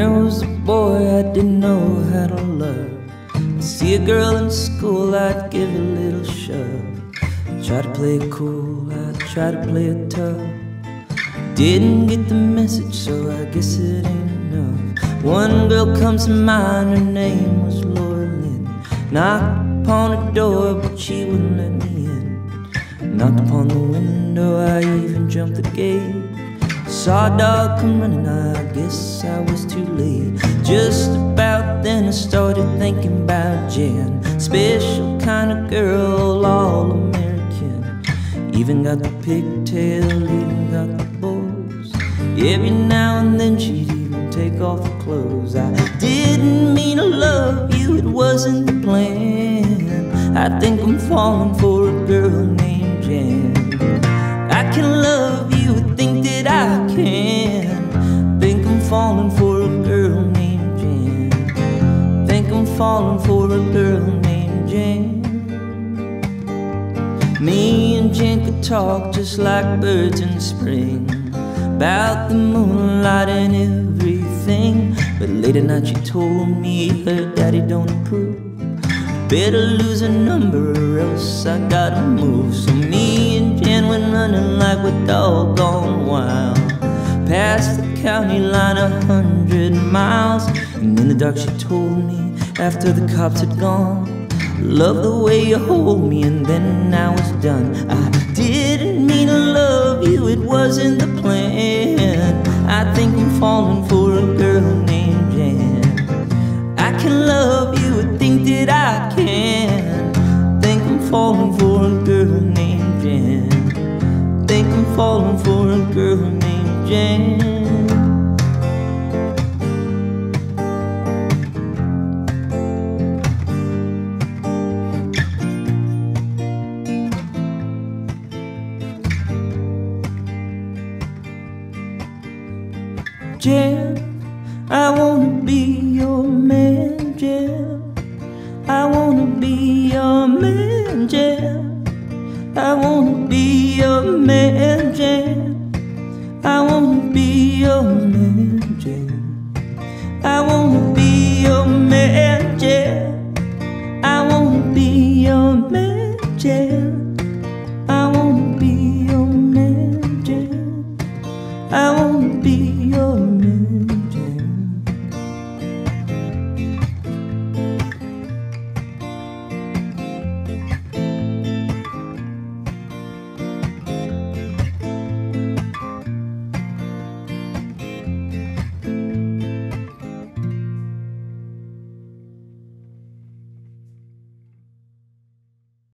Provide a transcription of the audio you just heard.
I was a boy, I didn't know how to love. I'd see a girl in school, I'd give a little shove. i Try to play it cool, I'd try to play it tough. Didn't get the message, so I guess it ain't enough. One girl comes to mind, her name was Laura Lynn. Knocked upon her door, but she wouldn't let me in. Knocked upon the window, I even jumped the gate. Saw a dog come running, I guess I was too late. Just about then I started thinking about Jan. Special kind of girl, all American. Even got the pigtail, even got the bows. Every now and then she'd even take off her clothes. I didn't mean to love you, it wasn't the plan. I think I'm falling for a girl named Jan. Falling for a girl named Jan. Think I'm falling for a girl named Jan. Me and Jan could talk just like birds in spring about the moonlight and everything. But late at night she told me her daddy don't approve. Better lose a number or else I gotta move. So me and Jan went running like we're doggone wild. Past the county line a hundred miles. And in the dark she told me after the cops had gone. Love the way you hold me, and then I was done. I didn't mean to love you, it wasn't the plan. I think I'm falling for a girl named Jan. I can love you, I think that I can. Think I'm falling for a girl named Jan. Think I'm falling for a girl named Jan. Jim. I wanna be your man, Jim. I wanna be your man, Jim. I wanna be your man, Jim. I wanna I won't be your man.